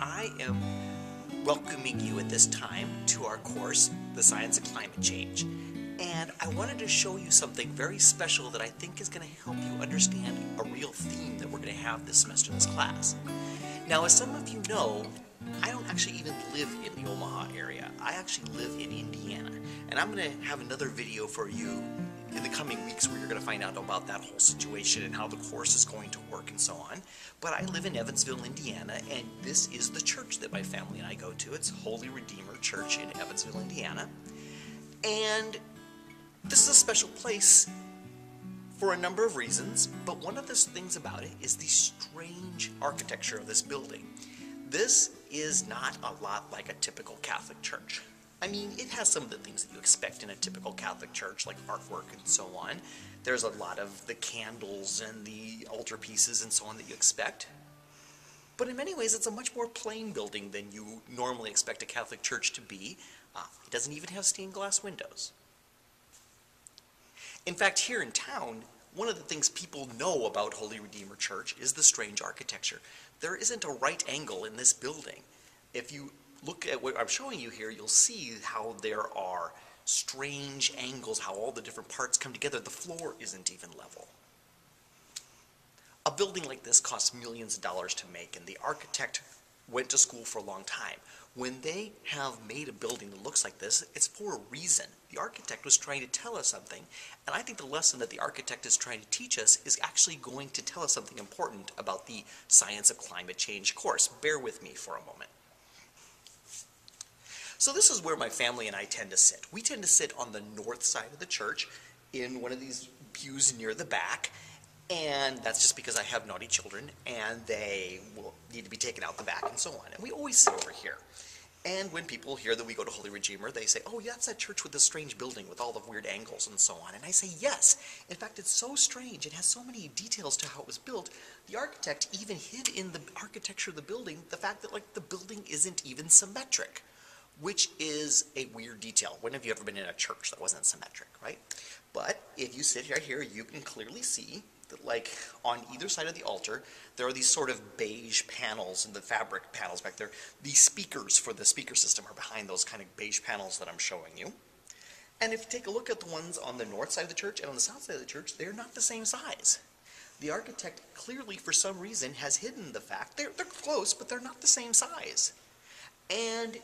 I am welcoming you at this time to our course, The Science of Climate Change. And I wanted to show you something very special that I think is going to help you understand a real theme that we're going to have this semester in this class. Now, as some of you know, I don't actually even live in the Omaha area. I actually live in Indiana. And I'm going to have another video for you in the coming weeks where you're going to find out about that whole situation and how the course is going to work and so on. But I live in Evansville, Indiana, and this is the church that my family and I go to. It's Holy Redeemer Church in Evansville, Indiana. And this is a special place for a number of reasons, but one of the things about it is the strange architecture of this building. This is not a lot like a typical Catholic church. I mean, it has some of the things that you expect in a typical Catholic church, like artwork and so on. There's a lot of the candles and the altarpieces and so on that you expect. But in many ways, it's a much more plain building than you normally expect a Catholic church to be. Uh, it doesn't even have stained glass windows. In fact, here in town, one of the things people know about Holy Redeemer Church is the strange architecture. There isn't a right angle in this building. If you look at what I'm showing you here, you'll see how there are strange angles, how all the different parts come together. The floor isn't even level. A building like this costs millions of dollars to make, and the architect went to school for a long time. When they have made a building that looks like this, it's for a reason. The architect was trying to tell us something, and I think the lesson that the architect is trying to teach us is actually going to tell us something important about the Science of Climate Change course. Bear with me for a moment. So this is where my family and I tend to sit. We tend to sit on the north side of the church in one of these pews near the back, and that's just because I have naughty children, and they will need to be taken out the back and so on. And we always sit over here. And when people hear that we go to Holy Redeemer, they say, oh, yeah, that's that church with the strange building with all the weird angles and so on. And I say, yes. In fact, it's so strange. It has so many details to how it was built. The architect even hid in the architecture of the building the fact that, like, the building isn't even symmetric which is a weird detail. When have you ever been in a church that wasn't symmetric, right? But if you sit right here, you can clearly see that like on either side of the altar, there are these sort of beige panels and the fabric panels back there. The speakers for the speaker system are behind those kind of beige panels that I'm showing you. And if you take a look at the ones on the north side of the church and on the south side of the church, they're not the same size. The architect clearly, for some reason, has hidden the fact they're, they're close, but they're not the same size. And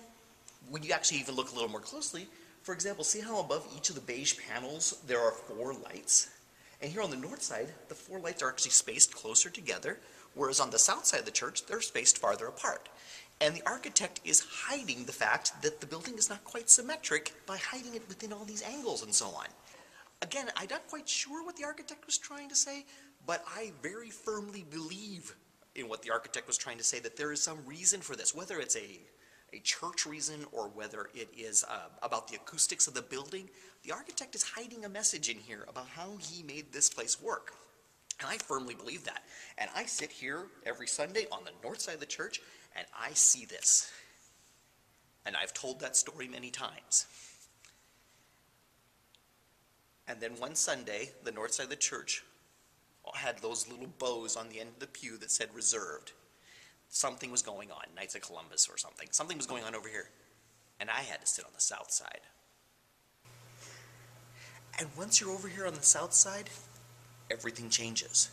when you actually even look a little more closely, for example, see how above each of the beige panels there are four lights? And here on the north side, the four lights are actually spaced closer together, whereas on the south side of the church, they're spaced farther apart. And the architect is hiding the fact that the building is not quite symmetric by hiding it within all these angles and so on. Again, I'm not quite sure what the architect was trying to say, but I very firmly believe in what the architect was trying to say, that there is some reason for this, whether it's a a church reason or whether it is uh, about the acoustics of the building, the architect is hiding a message in here about how he made this place work. And I firmly believe that. And I sit here every Sunday on the north side of the church and I see this. And I've told that story many times. And then one Sunday, the north side of the church had those little bows on the end of the pew that said reserved something was going on, Knights of Columbus or something. Something was going on over here. And I had to sit on the south side. And once you're over here on the south side, everything changes.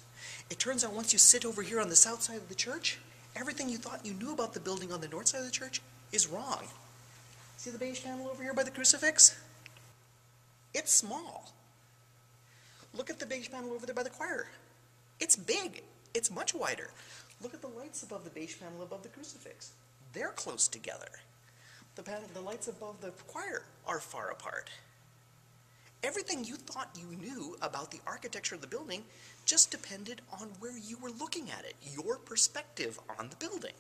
It turns out once you sit over here on the south side of the church, everything you thought you knew about the building on the north side of the church is wrong. See the beige panel over here by the crucifix? It's small. Look at the beige panel over there by the choir. It's big. It's much wider. Look at the lights above the beige panel above the crucifix. They're close together. The, panel, the lights above the choir are far apart. Everything you thought you knew about the architecture of the building just depended on where you were looking at it, your perspective on the building.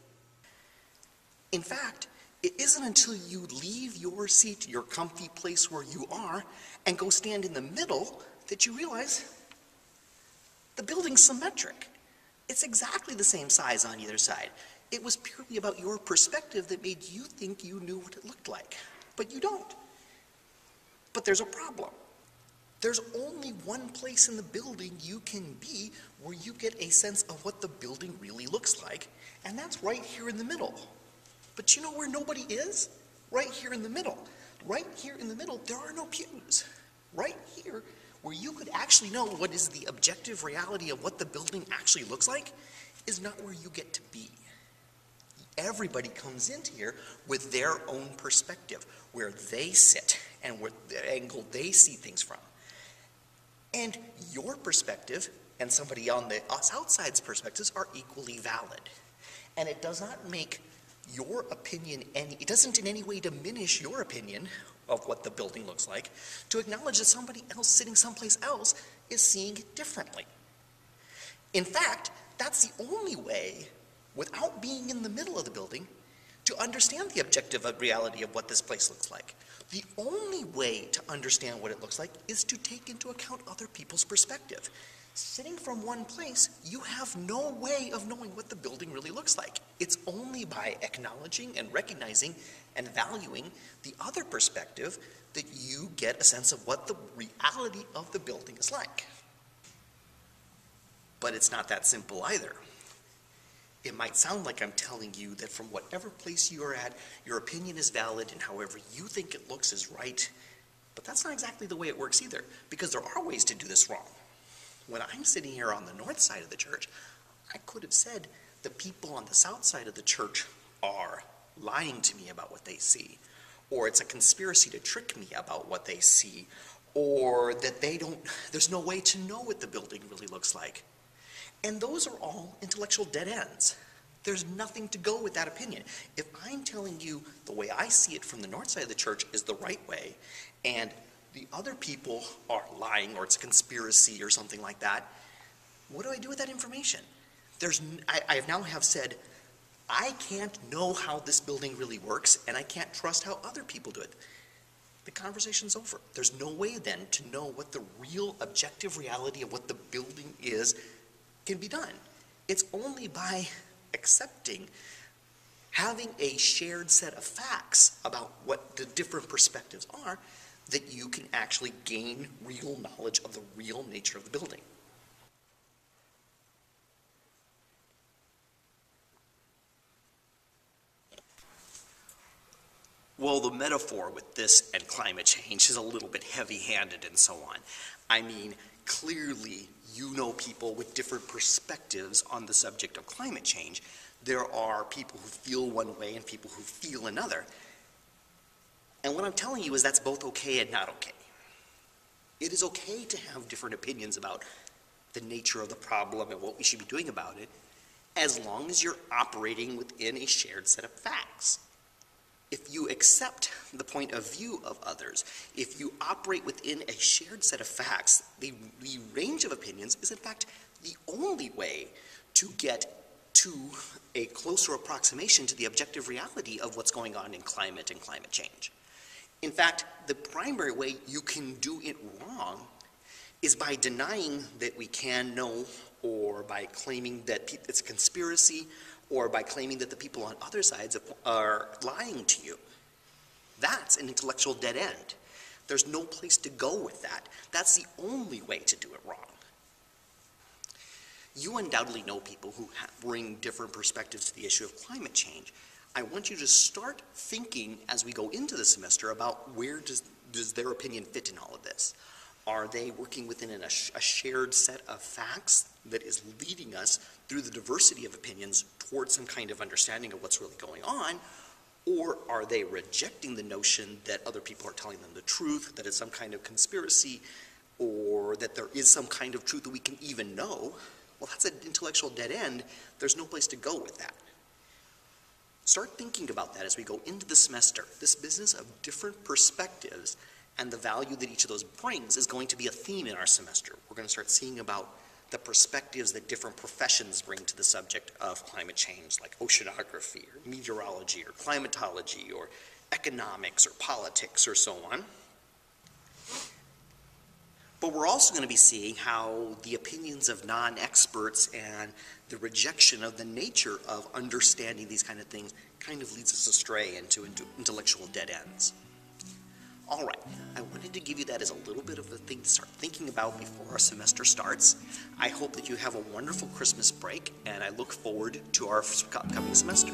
In fact, it isn't until you leave your seat, your comfy place where you are, and go stand in the middle that you realize the building's symmetric. It's exactly the same size on either side. It was purely about your perspective that made you think you knew what it looked like. But you don't. But there's a problem. There's only one place in the building you can be where you get a sense of what the building really looks like, and that's right here in the middle. But you know where nobody is? Right here in the middle. Right here in the middle, there are no pews. Right here, where you could actually know what is the objective reality of what the building actually looks like, is not where you get to be. Everybody comes into here with their own perspective, where they sit and what the angle they see things from. And your perspective and somebody on the outside's perspectives are equally valid. And it does not make your opinion any, it doesn't in any way diminish your opinion of what the building looks like to acknowledge that somebody else sitting someplace else is seeing it differently. In fact, that's the only way, without being in the middle of the building, to understand the objective reality of what this place looks like. The only way to understand what it looks like is to take into account other people's perspective. Sitting from one place, you have no way of knowing what the building really looks like. It's only by acknowledging and recognizing and valuing the other perspective that you get a sense of what the reality of the building is like. But it's not that simple either. It might sound like I'm telling you that from whatever place you are at, your opinion is valid and however you think it looks is right. But that's not exactly the way it works either, because there are ways to do this wrong. When I'm sitting here on the north side of the church, I could have said the people on the south side of the church are lying to me about what they see, or it's a conspiracy to trick me about what they see, or that they don't, there's no way to know what the building really looks like. And those are all intellectual dead ends. There's nothing to go with that opinion. If I'm telling you the way I see it from the north side of the church is the right way, and the other people are lying or it's a conspiracy or something like that, what do I do with that information? There's, I, I now have said, I can't know how this building really works, and I can't trust how other people do it. The conversation's over. There's no way then to know what the real objective reality of what the building is can be done. It's only by accepting having a shared set of facts about what the different perspectives are that you can actually gain real knowledge of the real nature of the building. Well, the metaphor with this and climate change is a little bit heavy handed and so on. I mean, clearly, you know people with different perspectives on the subject of climate change. There are people who feel one way and people who feel another. And what I'm telling you is that's both okay and not okay. It is okay to have different opinions about the nature of the problem and what we should be doing about it, as long as you're operating within a shared set of facts. If you accept the point of view of others, if you operate within a shared set of facts, the, the range of opinions is in fact the only way to get to a closer approximation to the objective reality of what's going on in climate and climate change. In fact, the primary way you can do it wrong is by denying that we can know, or by claiming that it's a conspiracy, or by claiming that the people on other sides are lying to you. That's an intellectual dead end. There's no place to go with that. That's the only way to do it wrong. You undoubtedly know people who bring different perspectives to the issue of climate change. I want you to start thinking as we go into the semester about where does, does their opinion fit in all of this. Are they working within a, a shared set of facts that is leading us through the diversity of opinions towards some kind of understanding of what's really going on? Or are they rejecting the notion that other people are telling them the truth, that it's some kind of conspiracy, or that there is some kind of truth that we can even know? Well, that's an intellectual dead end. There's no place to go with that. Start thinking about that as we go into the semester. This business of different perspectives and the value that each of those brings is going to be a theme in our semester. We're going to start seeing about the perspectives that different professions bring to the subject of climate change, like oceanography or meteorology or climatology or economics or politics or so on. But we're also going to be seeing how the opinions of non-experts and the rejection of the nature of understanding these kind of things kind of leads us astray into, into intellectual dead ends. All right, I wanted to give you that as a little bit of a thing to start thinking about before our semester starts. I hope that you have a wonderful Christmas break, and I look forward to our upcoming semester.